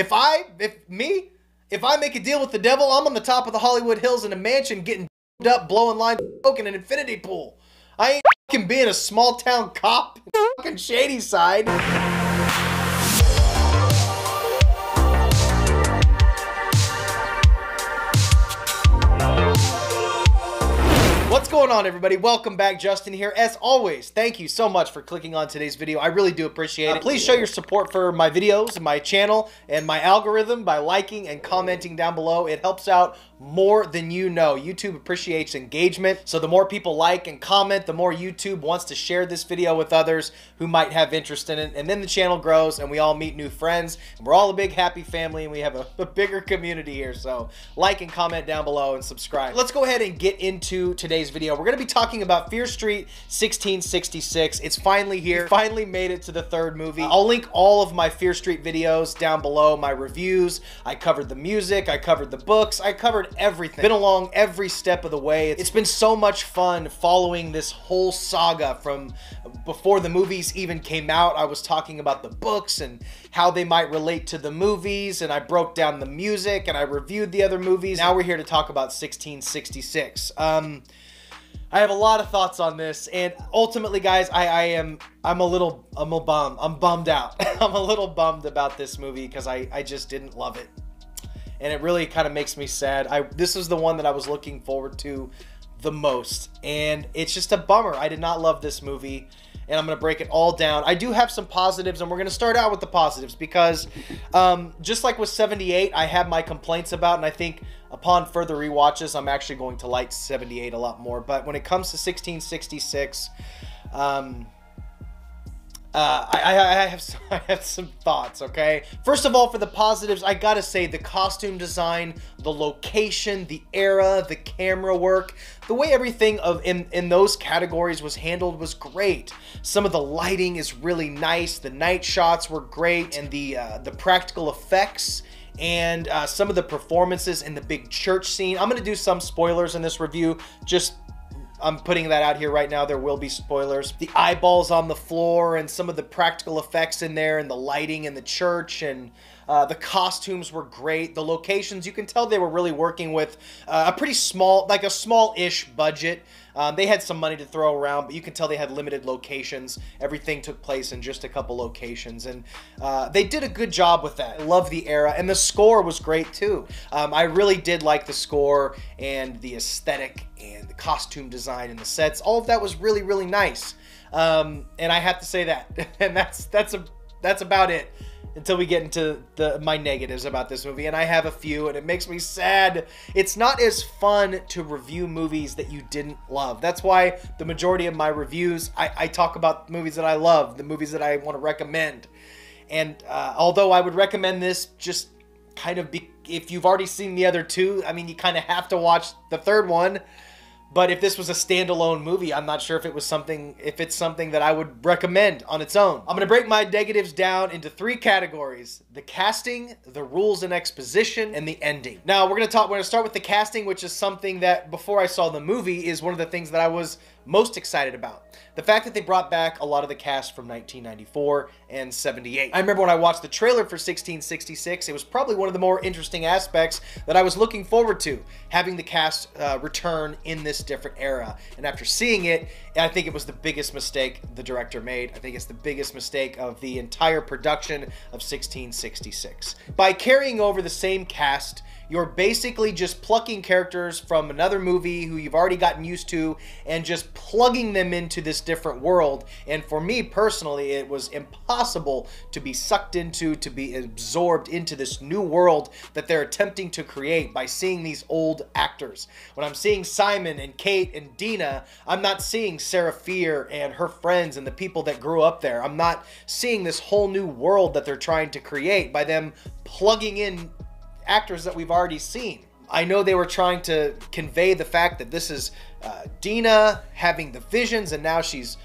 If I, if me, if I make a deal with the devil, I'm on the top of the Hollywood Hills in a mansion getting up, blowing lines, smoking an infinity pool. I ain't being a small town cop in fucking Shadyside. Going on, everybody? Welcome back. Justin here. As always, thank you so much for clicking on today's video. I really do appreciate it. Please show your support for my videos and my channel and my algorithm by liking and commenting down below. It helps out more than you know. YouTube appreciates engagement, so the more people like and comment, the more YouTube wants to share this video with others who might have interest in it, and then the channel grows and we all meet new friends, we're all a big happy family and we have a, a bigger community here, so like and comment down below and subscribe. Let's go ahead and get into today's video. We're going to be talking about Fear Street 1666. It's finally here. We finally made it to the third movie. I'll link all of my Fear Street videos down below, my reviews. I covered the music, I covered the books, I covered everything. Been along every step of the way. It's been so much fun following this whole saga from before the movies even came out. I was talking about the books and how they might relate to the movies, and I broke down the music and I reviewed the other movies. Now we're here to talk about 1666. Um, I have a lot of thoughts on this, and ultimately, guys, I, I am I'm a little I'm a bum. I'm bummed out. I'm a little bummed about this movie because I I just didn't love it and it really kind of makes me sad. I this is the one that I was looking forward to the most, and it's just a bummer. I did not love this movie, and I'm gonna break it all down. I do have some positives, and we're gonna start out with the positives because, um, just like with 78, I have my complaints about, and I think upon further re-watches, I'm actually going to like 78 a lot more. But when it comes to 1666, um, uh, I, I, have some, I have some thoughts. Okay, first of all, for the positives, I gotta say the costume design, the location, the era, the camera work, the way everything of in in those categories was handled was great. Some of the lighting is really nice. The night shots were great, and the uh, the practical effects and uh, some of the performances in the big church scene. I'm gonna do some spoilers in this review, just I'm putting that out here right now. There will be spoilers. The eyeballs on the floor and some of the practical effects in there and the lighting in the church and uh, the costumes were great. The locations, you can tell they were really working with uh, a pretty small, like a small-ish budget. Um, they had some money to throw around, but you can tell they had limited locations. Everything took place in just a couple locations, and uh, they did a good job with that. I love the era, and the score was great too. Um, I really did like the score and the aesthetic and the costume design and the sets. All of that was really, really nice. Um, and I have to say that, and that's that's a that's about it until we get into the my negatives about this movie and I have a few and it makes me sad. It's not as fun to review movies that you didn't love. That's why the majority of my reviews I, I talk about movies that I love, the movies that I want to recommend. And uh, although I would recommend this just kind of be if you've already seen the other two, I mean you kind of have to watch the third one but if this was a standalone movie, I'm not sure if it was something, if it's something that I would recommend on its own. I'm going to break my negatives down into three categories. The casting, the rules and exposition, and the ending. Now, we're going to talk, we're going to start with the casting, which is something that before I saw the movie is one of the things that I was most excited about. The fact that they brought back a lot of the cast from 1994 and 78. I remember when I watched the trailer for 1666, it was probably one of the more interesting aspects that I was looking forward to, having the cast uh, return in this different era. And after seeing it, I think it was the biggest mistake the director made. I think it's the biggest mistake of the entire production of 1666. By carrying over the same cast, you're basically just plucking characters from another movie who you've already gotten used to and just plugging them into this different world. And for me personally, it was impossible to be sucked into, to be absorbed into this new world that they're attempting to create by seeing these old actors. When I'm seeing Simon and Kate and Dina, I'm not seeing Sarah Fier and her friends and the people that grew up there. I'm not seeing this whole new world that they're trying to create by them plugging in actors that we've already seen. I know they were trying to convey the fact that this is uh, Dina having the visions and now she's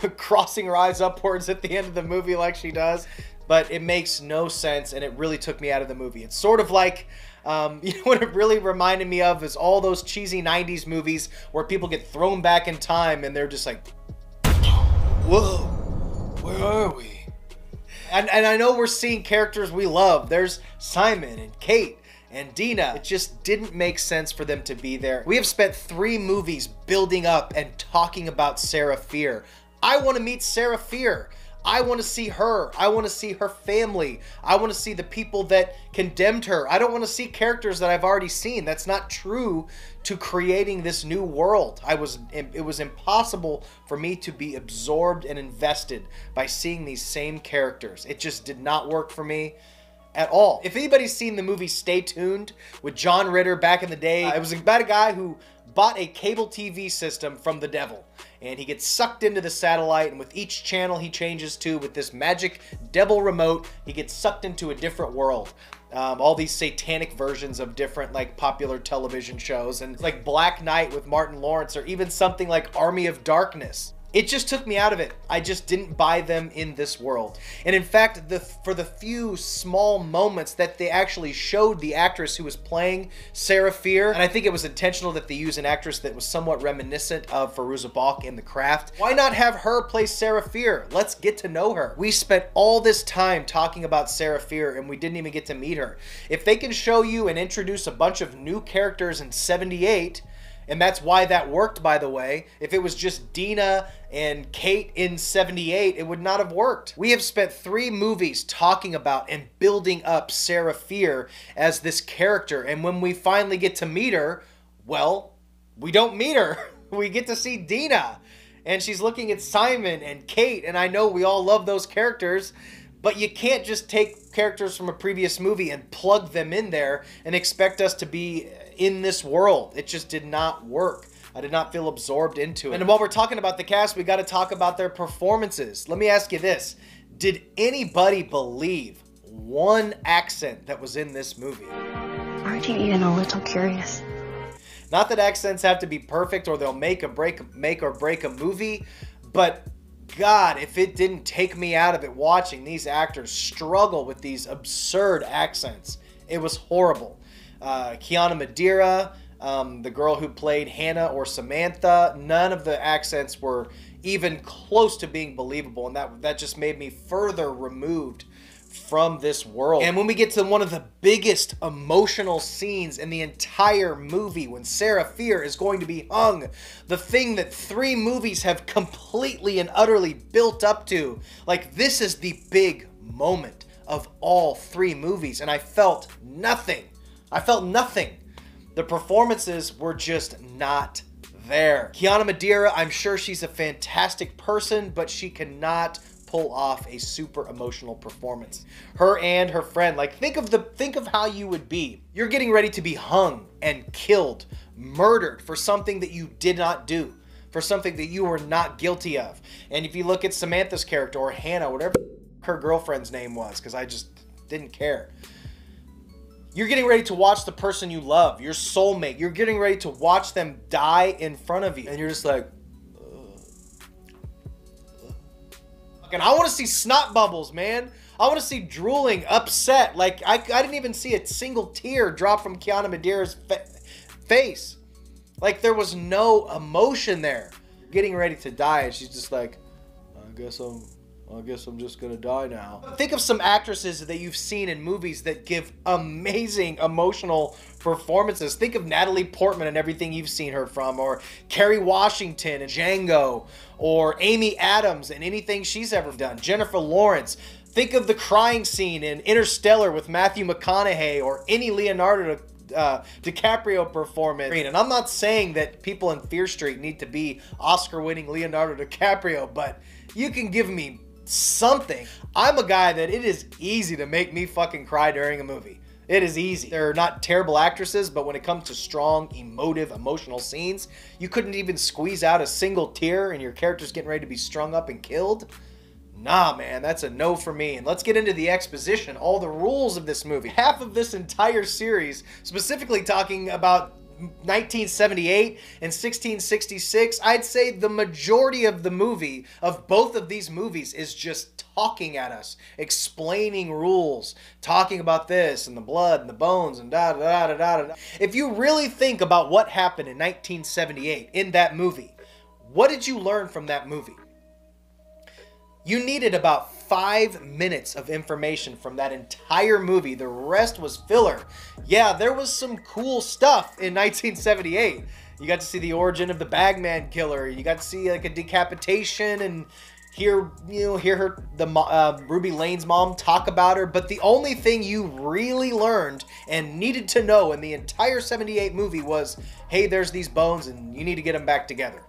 crossing her eyes upwards at the end of the movie like she does. But it makes no sense and it really took me out of the movie. It's sort of like, um, you know what it really reminded me of is all those cheesy 90s movies where people get thrown back in time and they're just like, whoa, where are we? And, and I know we're seeing characters we love. There's Simon and Kate and Dina. It just didn't make sense for them to be there. We have spent three movies building up and talking about Sarah Fier. I want to meet Sarah Fier. I want to see her. I want to see her family. I want to see the people that condemned her. I don't want to see characters that I've already seen. That's not true to creating this new world. I was it was impossible for me to be absorbed and invested by seeing these same characters. It just did not work for me at all. If anybody's seen the movie Stay Tuned with John Ritter back in the day, it was about a guy who bought a cable TV system from the devil. And he gets sucked into the satellite, and with each channel he changes to, with this magic devil remote, he gets sucked into a different world. Um, all these satanic versions of different like popular television shows and like Black Knight with Martin Lawrence or even something like Army of Darkness it just took me out of it. I just didn't buy them in this world. And in fact, the for the few small moments that they actually showed the actress who was playing Sarah Fier, and I think it was intentional that they use an actress that was somewhat reminiscent of Fairuza Balk in The Craft. Why not have her play Sarah Fier? Let's get to know her. We spent all this time talking about Sarah Fier and we didn't even get to meet her. If they can show you and introduce a bunch of new characters in 78, and that's why that worked, by the way. If it was just Dina and Kate in 78, it would not have worked. We have spent three movies talking about and building up Sarah Fier as this character. And when we finally get to meet her, well, we don't meet her. We get to see Dina. And she's looking at Simon and Kate. And I know we all love those characters. But you can't just take characters from a previous movie and plug them in there and expect us to be in this world. It just did not work. I did not feel absorbed into it. And while we're talking about the cast, we got to talk about their performances. Let me ask you this Did anybody believe one accent that was in this movie? Aren't you even a little curious? Not that accents have to be perfect or they'll make a break make or break a movie, but God, if it didn't take me out of it watching these actors struggle with these absurd accents, it was horrible uh, Kiana Madeira, um, the girl who played Hannah or Samantha. None of the accents were even close to being believable, and that that just made me further removed from this world. And when we get to one of the biggest emotional scenes in the entire movie, when Sarah Fier is going to be hung, the thing that three movies have completely and utterly built up to, like this is the big moment of all three movies, and I felt nothing I felt nothing. The performances were just not there. Kiana Madeira, I'm sure she's a fantastic person, but she cannot pull off a super emotional performance. Her and her friend, like think of the think of how you would be. You're getting ready to be hung and killed, murdered for something that you did not do, for something that you were not guilty of. And if you look at Samantha's character or Hannah, whatever her girlfriend's name was, because I just didn't care. You're getting ready to watch the person you love, your soulmate. You're getting ready to watch them die in front of you. And you're just like, and I want to see snot bubbles, man. I want to see drooling, upset. Like, I, I didn't even see a single tear drop from Kiana Madeira's fa- face. Like, there was no emotion there. Getting ready to die, and she's just like, I guess I'm I guess I'm just gonna die now. Think of some actresses that you've seen in movies that give amazing emotional performances. Think of Natalie Portman and everything you've seen her from, or Kerry Washington and Django, or Amy Adams and anything she's ever done. Jennifer Lawrence. Think of the crying scene in Interstellar with Matthew McConaughey, or any Leonardo uh, DiCaprio performance. And I'm not saying that people in Fear Street need to be Oscar winning Leonardo DiCaprio, but you can give me something. I'm a guy that it is easy to make me fucking cry during a movie. It is easy. They're not terrible actresses, but when it comes to strong, emotive, emotional scenes, you couldn't even squeeze out a single tear and your character's getting ready to be strung up and killed. Nah, man, that's a no for me. And let's get into the exposition, all the rules of this movie. Half of this entire series, specifically talking about 1978 and 1666, I'd say the majority of the movie, of both of these movies, is just talking at us, explaining rules, talking about this and the blood and the bones and da da da da da. If you really think about what happened in 1978 in that movie, what did you learn from that movie? You needed about five minutes of information from that entire movie. The rest was filler. Yeah, there was some cool stuff in 1978. You got to see the origin of the Bagman killer. You got to see like a decapitation and hear you know hear her the uh, Ruby Lane's mom talk about her. But the only thing you really learned and needed to know in the entire 78 movie was, hey, there's these bones and you need to get them back together.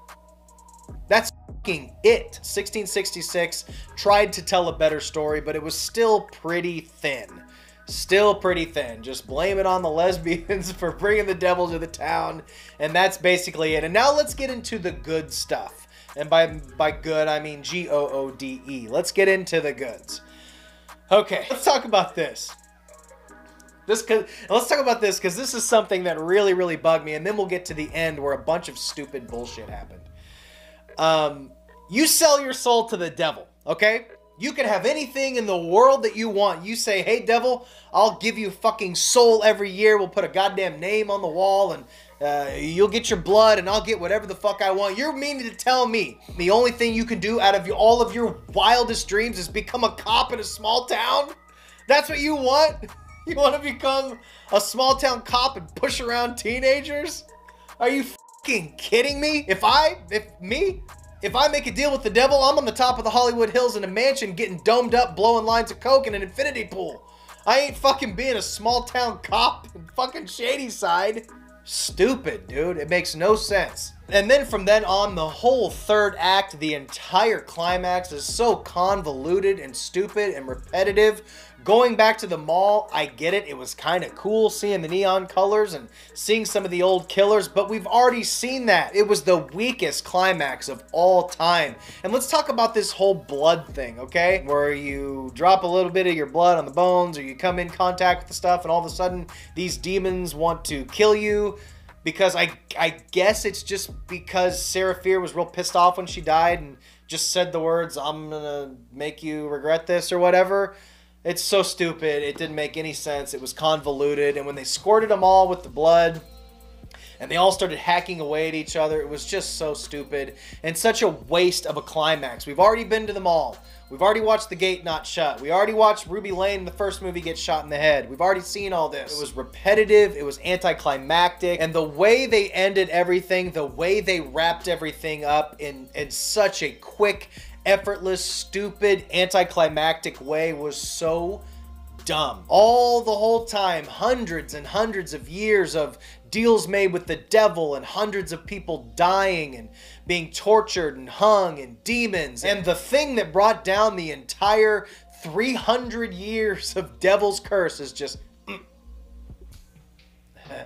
That's it. 1666 tried to tell a better story, but it was still pretty thin. Still pretty thin. Just blame it on the lesbians for bringing the devil to the town, and that's basically it. And now let's get into the good stuff. And by by good, I mean G O O D E. Let's get into the goods. Okay, let's talk about this. This could, let's talk about this because this is something that really really bugged me, and then we'll get to the end where a bunch of stupid bullshit happened. Um, you sell your soul to the devil, okay? You can have anything in the world that you want. You say, hey, devil, I'll give you fucking soul every year. We'll put a goddamn name on the wall and uh, you'll get your blood and I'll get whatever the fuck I want. You're meaning to tell me the only thing you can do out of all of your wildest dreams is become a cop in a small town? That's what you want? You want to become a small town cop and push around teenagers? Are you fucking kidding me? If I, if me, if I make a deal with the devil, I'm on the top of the Hollywood Hills in a mansion getting domed up, blowing lines of coke in an infinity pool. I ain't fucking being a small town cop in fucking Shadyside. Stupid, dude. It makes no sense. And then from then on, the whole third act, the entire climax is so convoluted and stupid and repetitive Going back to the mall, I get it. It was kind of cool seeing the neon colors and seeing some of the old killers, but we've already seen that. It was the weakest climax of all time. And let's talk about this whole blood thing, okay? Where you drop a little bit of your blood on the bones or you come in contact with the stuff and all of a sudden these demons want to kill you because I I guess it's just because Sarah Fier was real pissed off when she died and just said the words I'm gonna make you regret this or whatever. It's so stupid. It didn't make any sense. It was convoluted. And when they squirted them all with the blood and they all started hacking away at each other, it was just so stupid and such a waste of a climax. We've already been to the mall. We've already watched The Gate Not Shut. We already watched Ruby Lane in the first movie get shot in the head. We've already seen all this. It was repetitive, it was anticlimactic, and the way they ended everything, the way they wrapped everything up in, in such a quick effortless, stupid, anticlimactic way was so dumb. All the whole time, hundreds and hundreds of years of deals made with the devil and hundreds of people dying and being tortured and hung and demons. And the thing that brought down the entire 300 years of devil's curse is just. Mm.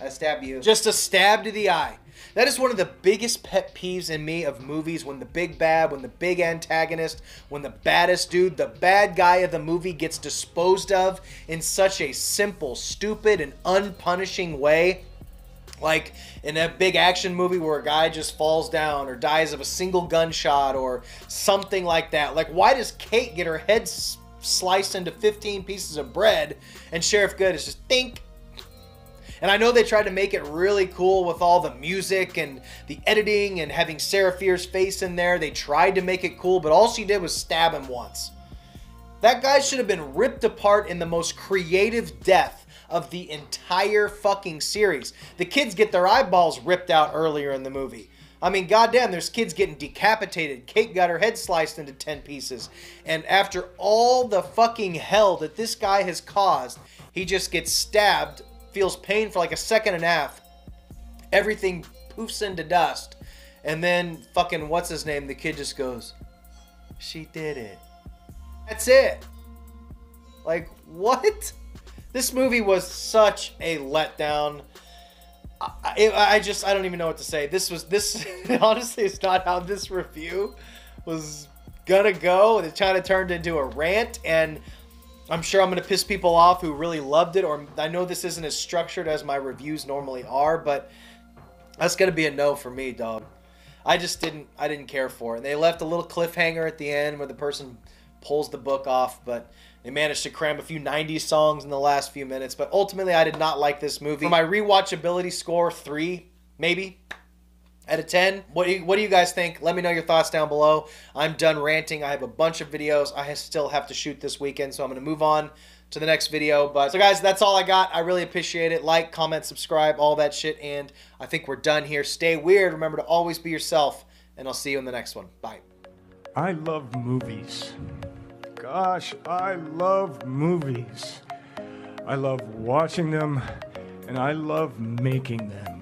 I stab you. Just a stab to the eye. That is one of the biggest pet peeves in me of movies when the big bad, when the big antagonist, when the baddest dude, the bad guy of the movie gets disposed of in such a simple, stupid, and unpunishing way. Like in a big action movie where a guy just falls down or dies of a single gunshot or something like that. Like, why does Kate get her head sliced into 15 pieces of bread and Sheriff Goode is just think and I know they tried to make it really cool with all the music and the editing and having Sarah Fier's face in there. They tried to make it cool, but all she did was stab him once. That guy should have been ripped apart in the most creative death of the entire fucking series. The kids get their eyeballs ripped out earlier in the movie. I mean, goddamn, there's kids getting decapitated. Kate got her head sliced into 10 pieces. And after all the fucking hell that this guy has caused, he just gets stabbed feels pain for like a second and a half. Everything poofs into dust. And then fucking what's his name? The kid just goes, She did it. That's it. Like, what? This movie was such a letdown. I, I, just I don't even know what to say. This was this honestly is not how this review was gonna go. It kind of turned into a rant, and I'm sure I'm going to piss people off who really loved it, or I know this isn't as structured as my reviews normally are, but that's going to be a no for me, dog. I just didn't, I didn't care for it. And They left a little cliffhanger at the end where the person pulls the book off, but they managed to cram a few 90s songs in the last few minutes. But ultimately, I did not like this movie. For my rewatchability score, three, maybe. Out of 10 what do, you, what do you guys think? Let me know your thoughts down below. I'm done ranting. I have a bunch of videos i still have to shoot this weekend so i'm going to move on to the next video. But so guys that's all i got. I really appreciate it. Like comment subscribe all that shit and i think we're done here. Stay weird. Remember to always be yourself and i'll see you in the next one. Bye. I love movies. Gosh, I love movies. I love watching them and I love making them.